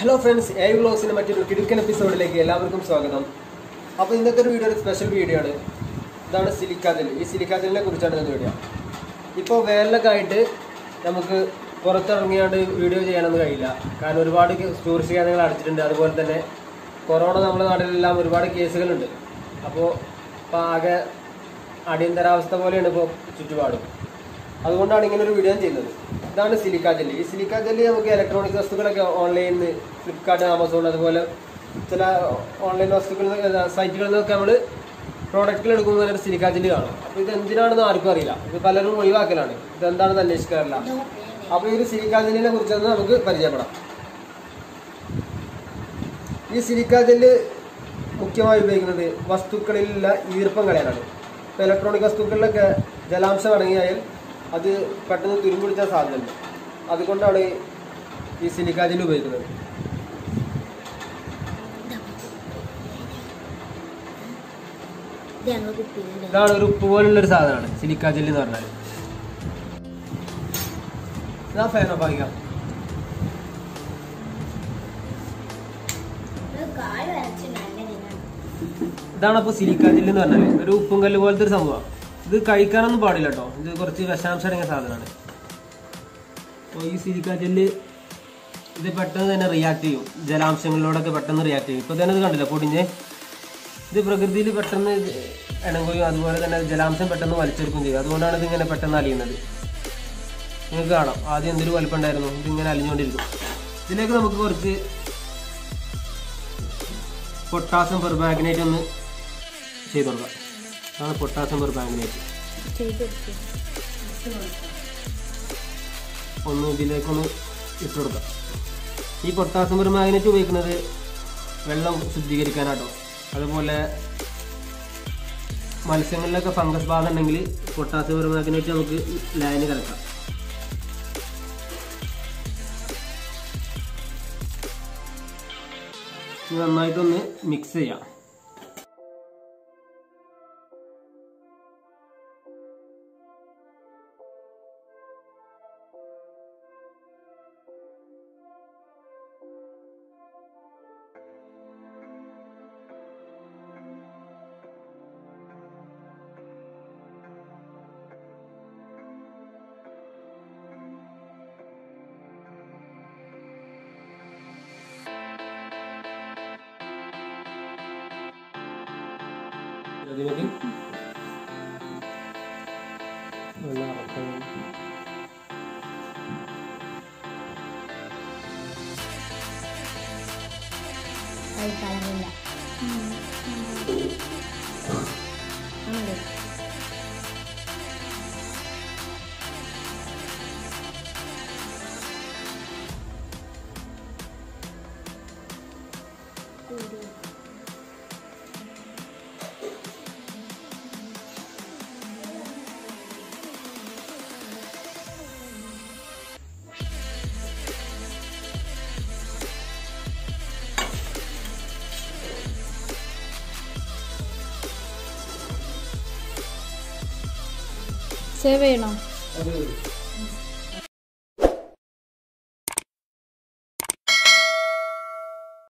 Hello friends A വ്ലോഗ്സിന് മറ്റൊരു കിടുക്കൻ എപ്പിസോഡിലേക്ക് എല്ലാവർക്കും സ്വാഗതം. അപ്പോൾ ഇന്നത്തെ ഒരു വീഡിയോ ഒരു സ്പെഷ്യൽ വീഡിയോ ആണ്. ഇതാണ് സിലിക്കാതിൽ ഈ സിലിക്കാതിലിനെ കുറിച്ചാണ് ഇന്നത്തെ വീഡിയോ ഇപ്പോൾ വേനലൊക്കെ ആയിട്ട് നമുക്ക് പുറത്തിറങ്ങിയാണ്ട് വീഡിയോ ചെയ്യാനൊന്നും കഴിയില്ല. കാരണം ഒരുപാട് ടൂറിസ്റ്റ് കേന്ദ്രങ്ങൾ അടച്ചിട്ടുണ്ട്. അതുപോലെ തന്നെ കൊറോണ നമ്മുടെ നാട്ടിലെല്ലാം ഒരുപാട് കേസുകളുണ്ട്. അപ്പോൾ ഇപ്പോൾ ആകെ അടിയന്തരാവസ്ഥ പോലെയാണ് ഇപ്പോൾ ചുറ്റുപാടും. അതുകൊണ്ടാണ് ഇങ്ങനെ ഒരു വീഡിയോ ചെയ്യുന്നത്. ഇതാണ് സിലിക്ക ജെല്ലി. ഈ സിലിക്ക ജെല്ലി നമുക്ക് ഇലക്ട്രോണിക് വസ്തുക്കളൊക്കെ ഓൺലൈനിൽ നിന്ന് ഫ്ലിപ്കാർട്ട് ആമസോൺ അതുപോലെ ചില ഓൺലൈൻ വസ്തുക്കൾ സൈറ്റുകളിൽ നിന്നൊക്കെ നമ്മൾ പ്രോഡക്റ്റുകൾ എടുക്കുമ്പോൾ തന്നെ സിലിക്ക ജെല്ലി കാണും. അപ്പോൾ ഇത് എന്തിനാണെന്ന് ആർക്കും അറിയില്ല. ഇത് പലരും ഒഴിവാക്കലാണ്. ഇത് എന്താണെന്ന് അന്വേഷിക്കാറില്ല. അപ്പോൾ ഈ ഒരു സിലിക്ക ജെല്ലിനെ കുറിച്ചൊന്ന് നമുക്ക് പരിചയപ്പെടാം. ഈ സിലിക്ക ജെല്ല് മുഖ്യമായി ഉപയോഗിക്കുന്നത് വസ്തുക്കളിലുള്ള ഈർപ്പം കളയാനാണ്. ഇപ്പോൾ ഇലക്ട്രോണിക് വസ്തുക്കളിലൊക്കെ ജലാംശം അടങ്ങിയാൽ അത് പെട്ടെന്ന് തുരുമ്പിടിച്ചാൽ സാധ്യതയുണ്ട്. അതുകൊണ്ടാണ് ഈ സിലിക്കാജിൽ ഉപയോഗിക്കുന്നത്. ഇതാണ് ഒരു ഉപ്പ് പോലുള്ള ഒരു സാധനമാണ് സിലിക്ക ജെല്ല് എന്ന് പറഞ്ഞാൽ ഇതാ ഫാൻ ഓഫ് ഇതാണ് അപ്പോൾ സിലിക്ക എന്ന് പറഞ്ഞാൽ ഒരു ഉപ്പും കല്ല് പോലത്തെ ഒരു സംഭവം. ഇത് കഴിക്കാനൊന്നും പാടില്ല കേട്ടോ ഇത് കുറച്ച് വിഷാംശം അടങ്ങിയ സാധനമാണ്. അപ്പോൾ ഈ സിലിക്ക ജെല്ല് ഇത് പെട്ടെന്ന് തന്നെ റിയാക്ട് ചെയ്യും. ജലാംശങ്ങളിലൂടെയൊക്കെ പെട്ടെന്ന് റിയാക്ട് ചെയ്യും. ഇപ്പോൾ തന്നെ ഇത് കണ്ടില്ല പൊടിഞ്ഞ്? ഇത് പ്രകൃതിയിൽ പെട്ടെന്ന് ഇണങ്ങുകയും അതുപോലെ തന്നെ ജലാംശം പെട്ടെന്ന് വലിച്ചെടുക്കുകയും ചെയ്യും. അതുകൊണ്ടാണ് ഇതിങ്ങനെ പെട്ടെന്ന് അലിയുന്നത്. നിങ്ങൾക്ക് കാണാം. ആദ്യം എന്തൊരു വലിപ്പം ഉണ്ടായിരുന്നു ഇതിങ്ങനെ അലിഞ്ഞുകൊണ്ടിരിക്കും. ഇതിലേക്ക് നമുക്ക് കുറച്ച് പൊട്ടാസ്യം പെർബാഗ്നേറ്റ് ഒന്ന് ചെയ്ത് കൊടുക്കാം. അതാണ് പൊട്ടാസ്യം പെർബാഗ്നേറ്റ് ഒന്ന് ഇതിലേക്കൊന്ന് ഇട്ട് കൊടുക്കാം. ഈ പൊട്ടാസ്യം പെർമാഗ്നേറ്റ് ഉപയോഗിക്കുന്നത് വെള്ളം ശുദ്ധീകരിക്കാനാട്ടോ. അതുപോലെ മത്സ്യങ്ങളിലൊക്കെ ഫംഗസ് ബാധ ഉണ്ടെങ്കിൽ പൊട്ടാസ്യം പെർമാഗ്നേറ്റ് നമുക്ക് ലൈന് കലക്കാം. നന്നായിട്ടൊന്ന് മിക്സ് ചെയ്യാം. Lo digo aquí. No, no, no, Ahí está la save ചെയ്യണോ?